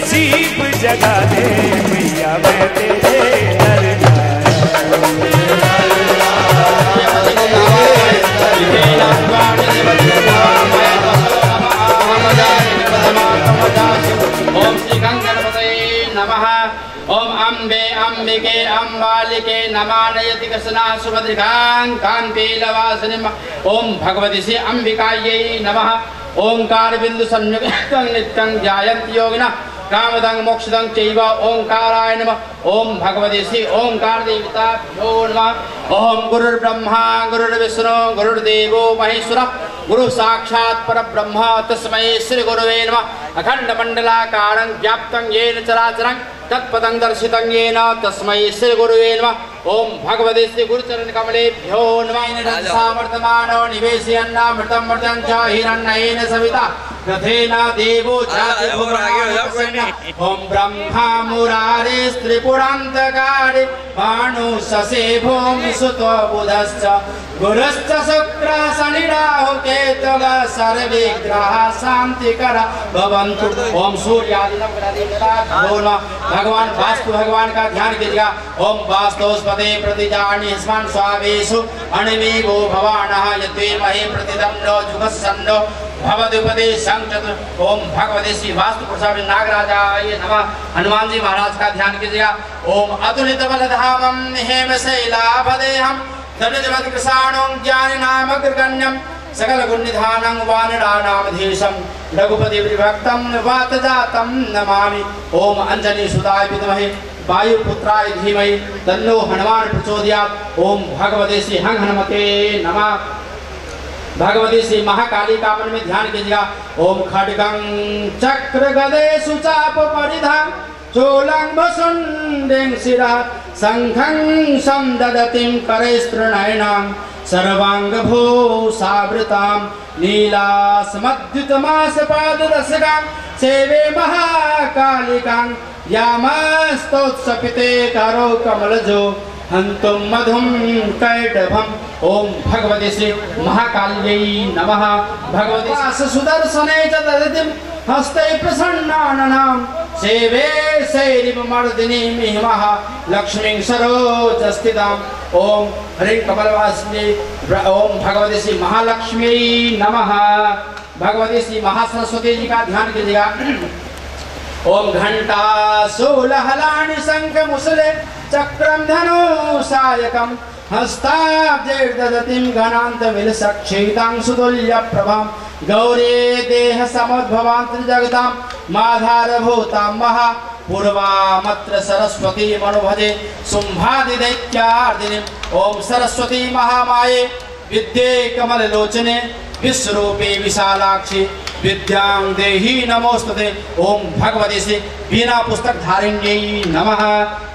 नसीब जगा दे मैया, मैं तेरे दर श्री नमः। नमानयति कसना सुभद्रिकां कान्तिलवासिनीम् ओम भगवति श्री अम्बिकायै नमः। ओंकार बिंदु संयुक्तं नित्यं ध्यायन्ति योगिनः। कामदं मोक्षदं चैव ओंकाराय नमः। ओम भगवते श्री ओंकार देवताभ्यो नमः। गुरुर्ब्रह्मा, गुरुर्विष्णु, गुरुर्देवो महेश्वरः। गुरु साक्षात् परब्रह्म, तस्मै श्री गुरुवे नमः। अखंड मंडलाकारं व्याप्तं येन चराचरं, तत्पदं दर्शितं येन तस्मै श्री गुरुवे नमः। ओम भगवते श्री गुरुचरण कमलेभ्यो नमः। सामर्थमानो निवेशयन्नामृतं मृतं च सविता। रथेन देवो ब्रह्मा मुरारे त्रिपुरान्तकारे भूमि सुतो बुधश्च। गुरुश्च शुक्र केतव सर्वे ग्रह शांतिकर भवन्तु। ओम सूर्यादिनं भगवान वास्तु भगवान का ध्यान कीजिएगा। ओम वास्तुस्पते प्रतिजानि स्मन् स्वावेषु अणिमेघो भवानः यद्वेमहे प्रतिदन्नो जुगस्सन्नो भवदुपदे संचत ओम भगवते श्री वास्तु प्रसाद हनुमान जी महाराज का ध्यान कीजिएगा। ओम अतुलित बलधामम हेम शैलाभदेहम धनुजवत कृषाणों ज्ञान नाम गण्यम सकल गुण निधानं वानरानामधीशं रघुपति विभक्तं वात जातं नमामि विद्महे धीमहि, तन्नो हनुमान प्रचोदयात्। भगवते श्री हंग हनुमते नमः। भगवती श्री महाकाली का मन में ध्यान कीजिएगा। ओम खड्गं चक्र गदे सुचाप परिधान चोलं वसुंडें शिरा शंखं संददतिं सेवे महाकालिकां, यामास्तोत्सपिते करो कमलजो हन्तुं मधुं कैटभम् ॐ भगवते श्री महाकाल्यै नमः। भगवते सुदर्शने च ददतिं हस्ते प्रसन्नाननां। सेवे शैरिवमर्दिनीं हिमः लक्ष्मीं सरोजस्थिताम् ॐ ह्रीं कमलवासिनी ॐ भगवते श्री महालक्ष्मी नमः। भगवती श्री महासरस्वती जी का ध्यान कीजिएगा ओम घंटा सोलहलानि शंख मुसले चक्रम धनु सायकम हस्ताब्जैर्ददतिं घनान्तमिलसक्षेतां सुतुल्य प्रभां गौरे देह समुद्भवां त्रिजगतां। महा पूर्वामत्र सरस्वती मनुभजे शुम्भादिदैत्यार्दिनीम् ॐ सरस्वती महामाये। विद्ये विश्वरूपे विशालाक्षी। विद्यां देहि नमोस्तुते ओम भगवती श्री बीना पुस्तक धारिण्यै नमः।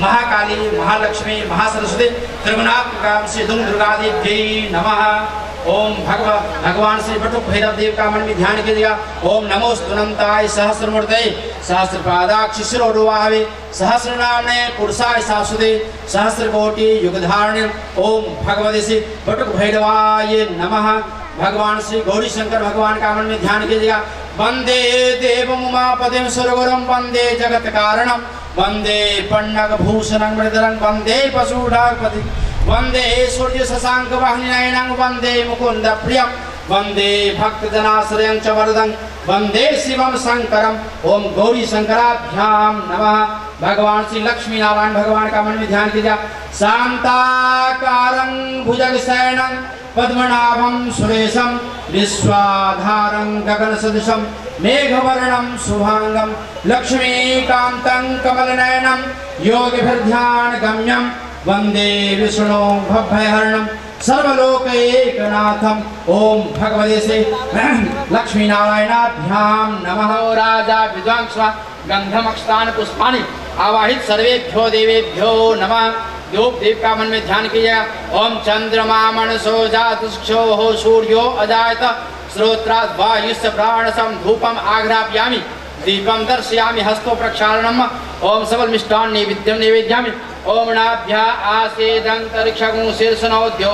महाकाली, महालक्ष्मी, महासरस्वती, त्रिगुणात्मिकां श्री दुम दुर्गादेव्यै नमः। ओम भगव भगवान श्री बटुक भैरव देव का मन में ध्यान कीजिएगा ओम नमो स्तुनंताय सहस्रमूर्ते सहस्रपादाक्ष शिरोरुवाहवे। सहस्र नामने पुरुषाय शाश्वते सहस्र कोटि युग धारण्य ओम भगवती श्री बटुक भैरवाय नमः। भगवान श्री गौरी शंकर भगवान का मन में ध्यान कीजिएगा वंदे देव उमापतिम सुरगुरम वंदे जगत कारणम। वंदे पन्नग भूषणं मृदरं वंदे पशुडापति वंदे मुकुंद प्रियम वंदे भक्त जनाश्रयं च वरदं शिवम शंकरम ओम गौरी शंकराभ्याम नमः। भगवान श्री लक्ष्मी नारायण भगवान का मन में ध्यान कीजिए शांताकारं भुजग शयनं पद्मनाभं सुरेशं विश्वाधारं गगनसदृशं मेघवर्णं शुभांगं लक्ष्मीकान्तं कमलनयनं योगिभिर्ध्यानगम्यं वंदे विष्णु भभयहरणं सर्वलोकैकनाथम् ॐ भगवते से लक्ष्मीनारायणाभ्यां नमः राजा विद्वांस गंधमक्षतान पुष्पानि आवाहित सर्वेभ्यो देवेभ्यो नमः। धूप दीप का मन में ध्यान कीजिएगा। ओम चंद्रमा मनसो जातुक्षो हो सूर्यो अजायत। श्रोत्रात् वायुस्य प्राणसम धूपम आघ्रापयामि दर्शयामि हस्तो प्रक्षालनम। ओम सबल मिष्टान नैवेद्यम। निवेद्यामि ओम नाभ्या आसेदंतरिक्षगुं शीर्षनोद्यो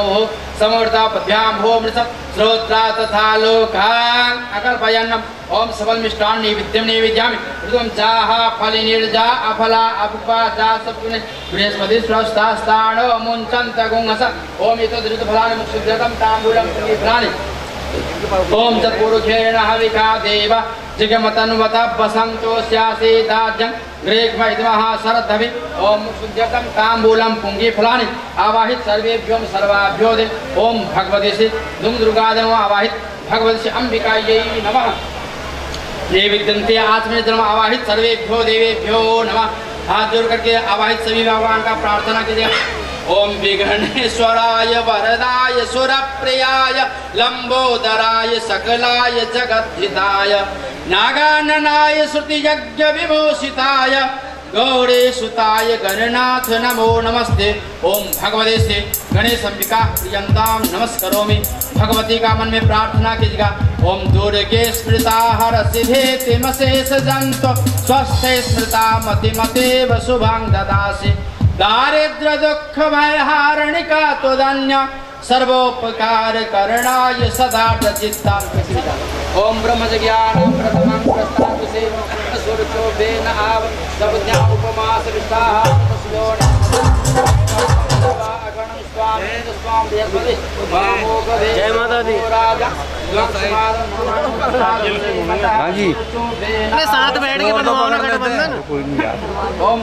समूर्ता पद्भ्यां हो मृत श्रोत्रा तथा लोकान् अकल्पयन्नम। ओम सबल मिष्टान नैवेद्यम। निवेद्यामि ऋतुम चाह फलि निर्जा अफला, अपुपा जा सप्तुने बृहस्पति स्रष्टास्ताणो मुञ्चन्त, गुंहस। ओम एतद् ऋतुफलानि मुक्षुद्यतं ताम्बूलं फलानि ओम तत्पुरुषेण हविका देव जिगमतन्वत बसंतो स्यासीदाज्यं ग्रेग्महितमः शरद्धवि ओम शुद्ध्यतं ताम्बूलं पुङ्गी फलानि आवाहित सर्वेभ्यो सर्वाभ्यो दे ओम भगवते से दुम आवाहित भगवती से अंबिकायै नमः। ये विद्यंते आत्मनिर्जन्म आवाहित सर्वेभ्यो देवेभ्यो नमः। हाथ जोड़ करके आवाहित सभी भगवान का प्रार्थना कीजिए। ओम विघ्नेश्वराय वरदाय सुरप्रियाय लंबोदराय सकलाय जगद्धिताय नागाननाय श्रुतियज्ञ विभूषिताय गणनाथ नमो नमस्ते। ओम भगवते से गणेश अंबिका प्रियंताम नमस्करोमि। भगवती का मन में प्रार्थना कीजिएगा। ओम दुर्गे स्मृता हर सिद्धे मशेष जंत स्वस्थ स्मृता मति मतेव शुभं ददासि दारिद्र दुख भय हारणिका त्वदन्य सर्वोपकार करणाय सदा चित्ता ओम ब्रह्म ज्ञान प्रथमं प्रस्ताव से आव उपमा जय माता दी। हाँ जी। साथ बैठ के बनवाओ ना गठबंधन कोई नहीं यार ओम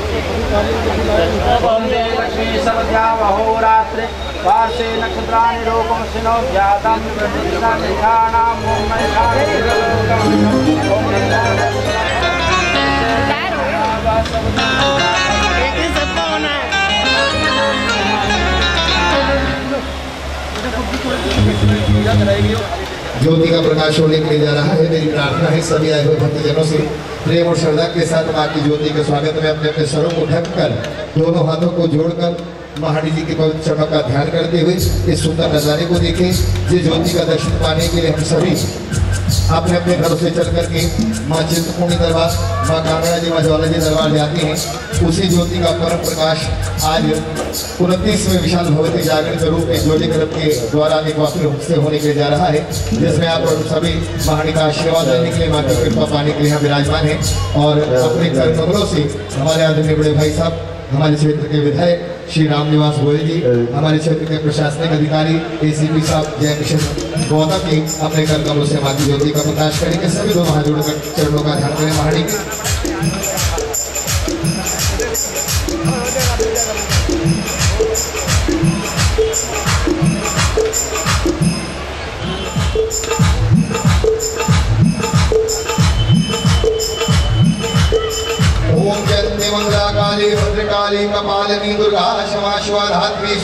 लक्ष्मी सर्वद्यावहोरात्रे वासे नक्षत्राणि रूपं शिनो होना है ज्योति का प्रकाश होने के लिए जा रहा है। मेरी प्रार्थना है सभी आए हुए भक्तजनों से प्रेम और श्रद्धा के साथ माँ की ज्योति के स्वागत में अपने अपने सरों को ढक कर दोनों हाथों को जोड़कर महाडी जी के पवित्र चरणों का ध्यान करते हुए इस सुंदर नज़ारे को देखें, जिस ज्योति का दर्शन पाने के लिए हम सभी अपने अपने घरों से चल करके माँ चिंतपूर्णी दरबार, माँ कांगड़ा जी, माँ ज्वाला जी दरबार जाते हैं। उसी ज्योति का परम प्रकाश आज उनतीसवें विशाल भगवती जागरण के रूप में ज्योति क्लब के द्वारा एक रूप से होने के लिए जा रहा है, जिसमें आप सभी महानी का आशीर्वाद लेने के लिए, माँ की कृपा पाने के लिए यहाँ विराजमान है। और अपने कर कमरों से हमारे आदरणीय बड़े भाई साहब हमारे क्षेत्र के विधायक श्री रामनिवास गोयल जी हमारे क्षेत्र के प्रशासनिक अधिकारी एसीपी साहब जय किशन गौतम जी अपने कर्तव्यों से माध्यम ज्योति का प्रकाश करेंगे। सभी लोग हाथ जोड़कर चरणों का ध्यान करें। महानी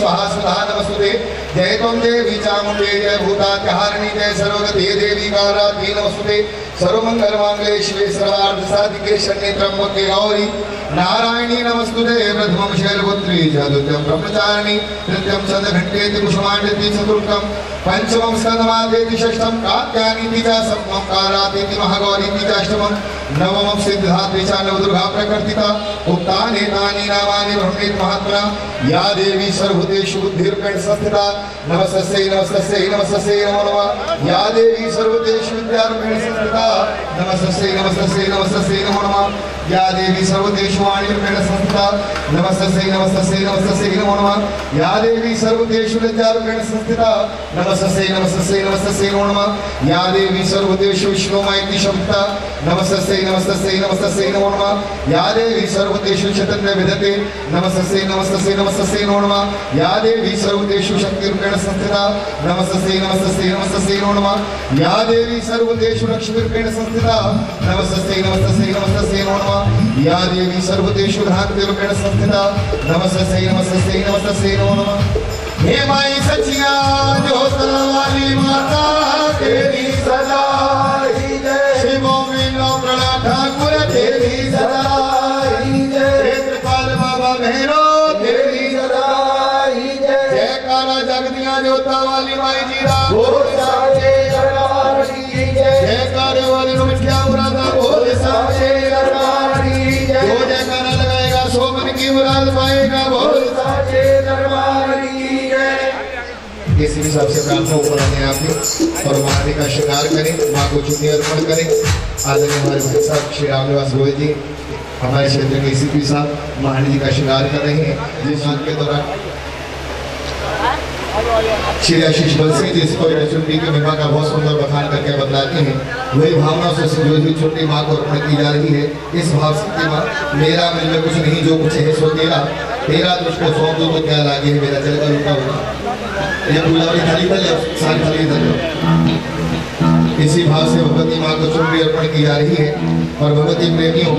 स्वाहा सुधा नमस्ते जय तुंदे देवी जय जय भूतात्यारिणी जय सर्वगते देवी गौरात्री नमस्ते शिवे सर्वार्थ साधिके शरण्ये त्र्यंबके गौरी। नारायणी नमस्तुते, प्रथमं शैलपुत्री, चतुर्थं ब्रह्मचारिणी, तृतीयं चन्द्रघण्टेति कुसुमाण्डेति चतुर्थं, पञ्चमं स्कन्दमादेति षष्ठं कात्यानीति च सप्तमं कारातेति महागौरीति च नवमं सिद्धात्रि च नवदुर्गा प्रकृतिता उक्तानि तानि नामानि ब्रह्मेत् महात्मना या देवी सर्वभूतेषु बुद्धिरूपेण संस्थिता नमस्तस्यै नमस्तस्यै नमस्तस्यै नमो नमः, या देवी सर्वभूतेषु विद्यारूपेण संस्थिता नमस्तस्यै नमस्तस्यै नमस्तस्यै नमो नमः, या देवी सर्वभूतेषु विश्वाणी रूपेण संस्थिता नमस्तस्यै नमस्तस्यै नमस्तस्यै नमो नमः या देवी सर्वदेषु लज्जा रूपेण संस्थिता नमस्तस्यै नमस्तस्यै नमस्तस्यै नमो नमः या देवी सर्वदेषु विष्णुमयति शब्दा नमस्तस्यै नमस्तस्यै नमस्तस्यै नमो नमः या देवी सर्वदेषु चैतन्य विदते नमस्तस्यै नमस्तस्यै नमस्तस्यै नमो नमः या देवी सर्वदेषु शक्ति रूपेण संस्थिता नमस्तस्यै नमस्तस्यै नमस्तस्यै नमो नमः या देवी सर्वदेषु लक्ष्मी रूपेण संस्थिता नमस्तस्यै नमस्तस्यै नमस्तस्यै नमो नमः या देवी सर्वदेषु भ्रांति रूपेण संस्थिता नमस्तस्यै नमस्तस्यै नमस्तस्यै नमो नमः। हे माई सचिया जो वाली माता तेरी सदा शिवो मीनो प्रणा ठाकुर तेरी सदा क्षेत्रपाल बाबा भैरो तेरी सदा जयकारा जगदिया जोता वाली माई जीरा। जयकारे वाली मिठिया मुरादा बोल साचे जो लगाएगा मुराद पाएगा बोल। इसी हिसाब से प्रार्थना ऊपर आने आपके और महारानी का शिकार करें माँ को चुनी अर्पण करें। आदरणीय हमारे भाई साहब श्री रामनिवास गोयल जी हमारे क्षेत्र के इसी साहब महारानी जी का शिकार कर रहे हैं। जिस के दौरान श्री आशीष जी की महिमा का बहुत सुंदर बखान करके बतलाते हैं, वही भावना से माँ को अर्पण की जा रही है, इस भाव से मेरा में कुछ नहीं, जो कुछ है सो तेरा तेरा तुझको सौंप दो तो क्या लागे है, मेरा गुलाबी था था इसी भाव से भगवती माँ को चुनरी अर्पण की जा रही है, और भगवती प्रेमियों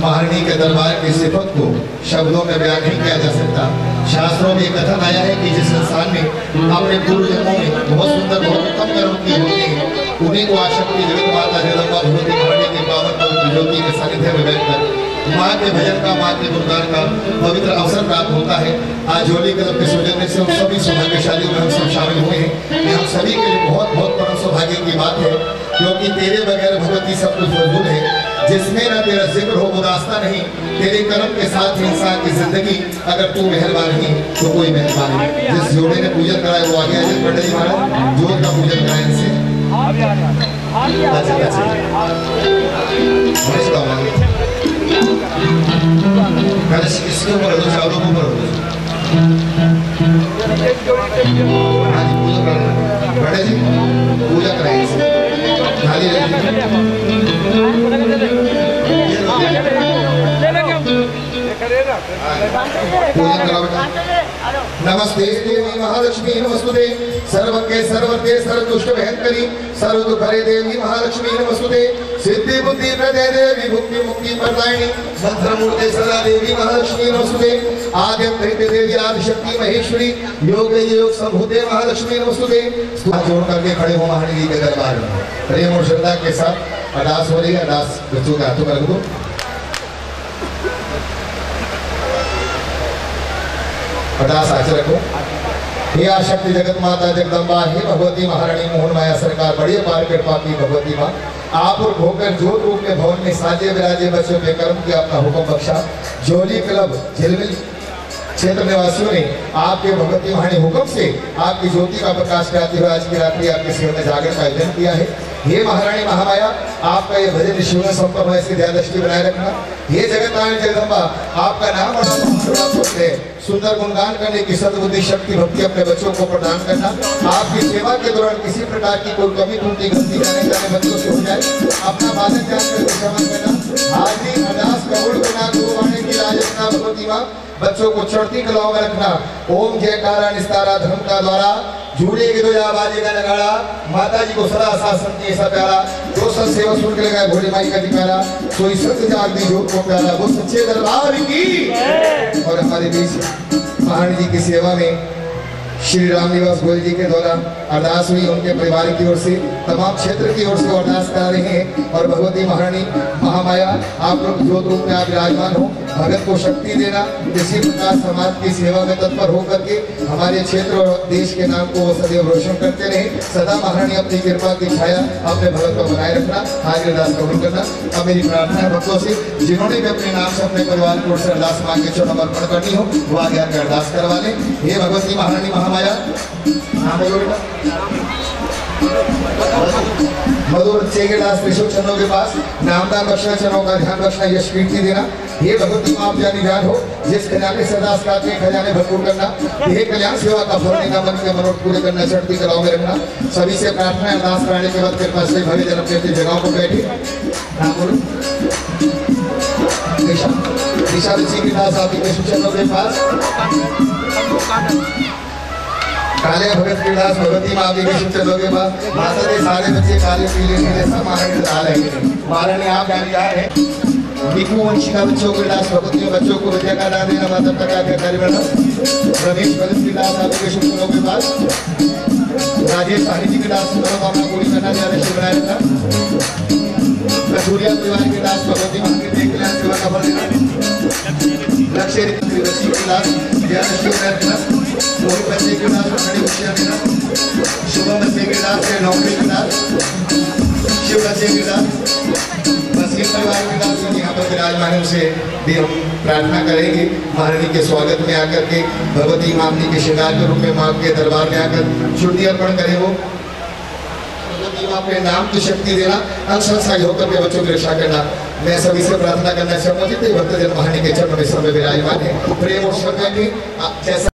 महारणी के दरबार की सिफत को शब्दों में बयान नहीं किया जा सकता। शास्त्रों में कथन आया है कि जिस इंसान ने अपने पूर्व जन्मों में बहुत सुंदर, बहुत उत्तम कर्म किए होते हैं उन्हीं को आशक्ति जगत माता जगदम्बा भगवती महारानी के पावन पवित्र ज्योति के सानिध्य में बैठकर माँ के भजन का, माँ के गुणगान का पवित्र अवसर प्राप्त होता है। आज होली क्लब के सौजन्य से हम सभी सौभाग्यशाली में हम सब शामिल हुए हैं। ये हम सभी के लिए बहुत बहुत परम सौभाग्य की बात है, क्योंकि तेरे बगैर भगवती सब कुछ मौजूद है। जिसमें ना तेरा ज़िक्र हो उदासता नहीं। तेरे कर्म के साथ ही इंसान की ज़िंदगी अगर तू मेहरबान नहीं तो कोई मेहरबान नहीं। जिस जोड़े ने पूजन कराया, वो आगे अजय पंडित जी महाराज जोत का पूजन कराया इनसे। हो हो हाँ पूजा करा गणेश जी, पूजा कराइए इसे थाली नमस्ते देवी महालक्ष्मी नमस्तुते। सर्वज्ञ सर्वज्ञ सर्वदुष्ट भयंकरी सर्व दुख देवी महालक्ष्मी नमस्तुते। सिद्धि, बुद्धि प्रदय देवी, भुक्ति, मुक्ति, प्रदायिनी मंत्र मूर्ति सदा देवी महालक्ष्मी नमस्तुते। आद्य धैर्य देवी आदि शक्ति महेश्वरी, योग योग संभूते महालक्ष्मी नमस्तुते। हाथ जोड़ करके खड़े हो महारानी के दरबार में। प्रेम और श्रद्धा के साथ अरदास हो रही है, अरदास बच्चों के हाथों में रख। दो अरदास आच रखो। हे आशक्ति जगत माता जगदम्बा, हे भगवती महारानी मोहन माया, सरकार बड़ी अपार कृपा की भगवती माँ। आप और होकर जोत रूप के भवन में साजे विराजे बच्चों के कर्म किया अपना हुक्म बख्शा। जोली क्लब, झिलमिल क्षेत्र निवासियों ने आपके भगवती महारानी हुक्म से आपकी ज्योति का प्रकाश कराते हुए आज की रात्रि आपके सेवा में जागरण का आयोजन किया है। हे महारानी महामाया, आपका ये भजन शिव संपन्न है इसकी ध्यान दृष्टि बनाए रखना हे जगत नारायण जगदम्बा, आपका नाम और सुंदर गुणगान करने की सद्बुद्धि, शक्ति, भक्ति अपने बच्चों को प्रदान करना। आपकी सेवा के दौरान किसी प्रकार की कोई कमी, त्रुटि, गलती जाने जाने बच्चों से हो जाए, अपना बालक जान कर क्षमा करना। हाजी अरदास कबूल करना गुरुवाणी की राज भगवती बच्चों को चढ़ती कलाओं में रखना। ओम जयकारा निस्तारा धर्म का द्वारा। झूले की दो आवाजे का नगाड़ा माता जी को सदा साथ संती ऐसा प्यारा। जो सत सेवा सुन के लगाए भोले माई का दिखारा कोई सत्य जाग दी जोत को प्यारा। वो सच्चे दरबार की। और हमारे बीच महारानी जी की सेवा में श्री राम निवास गोयल जी के द्वारा अरदास हुई, उनके परिवार की ओर से, तमाम क्षेत्र की ओर से अरदास करा रहे हैं। और भगवती महारानी, महामाया, आप लोग ज्योत रूप में आप विराजमान हो भगत को शक्ति देना इसी प्रकार समाज की सेवा में तत्पर होकर के हमारे क्षेत्र और देश के नाम को सदैव रोशन करते रहे। सदा महारानी, अपनी कृपा की छाया अपने भगत को बनाए रखना हाजिर अरदास कबूल करना। अब मेरी प्रार्थना है भक्तों से, जिन्होंने भी अपने नाम से अपने परिवार को अरदास मांग के चरण अर्पण करनी हो, वो आगे आकर अरदास करवा लें। हे भगवती महारानी महामाया हाँ बोलो बेटा। मधुर चेंगे दास चरणों के पास, नामदार बख्शा चरणों का ध्यान रखना यश कीर्ति देना। ये भगवती आप जानी ध्यान हो, जिस खजाने सदास का के खजाने भरपूर करना ये कल्याण सेवा का फल देना, मन के मनोरथ पूरे करना, चढ़ती कलाओं में रखना। सभी से प्रार्थना है अरदास कराने के बाद कृपा से भव्य जन्म के जगहों पर बैठे। दिशा दिशा ऋषि के दास आपके विश्व चरणों के पास। काले भगत के दास भगवती माँ के विश्व चरणों के पास माता के सारे बच्चे काले, पीले, नीले सब महारानी डाल है महारानी, आप जानकार है। भिक्षु वंशिका बच्चों को दास भगवती बच्चों को विद्या का दान देना माता पिता का कार्य करना रमेश भगत के दास आपके विश्व चरणों के पास राजेश साहनी जी के दास मनोकामना पूरी करना ज़्यादा शिवराय का। कसूरिया परिवार के दास भगवती माँ के देख कल्याण सेवा का फल देना। लक्ष्य के दास ज्ञान शिवराय का। मोहित बच्चे के दास प्रार्थना करेंगे महारानी के स्वागत में आकर के भगवती मामनी के श्रृंगार के रूप में माँ के दरबार में आकर शुद्धि अर्पण करें वो अपने नाम की शक्ति देना अंश होकर के बच्चों की रक्षा करना मैं सभी से प्रार्थना करना चाहूँगा भक्त जन महारानी के चरण में में विराजमान है प्रेम और श्रद्धा की जैसा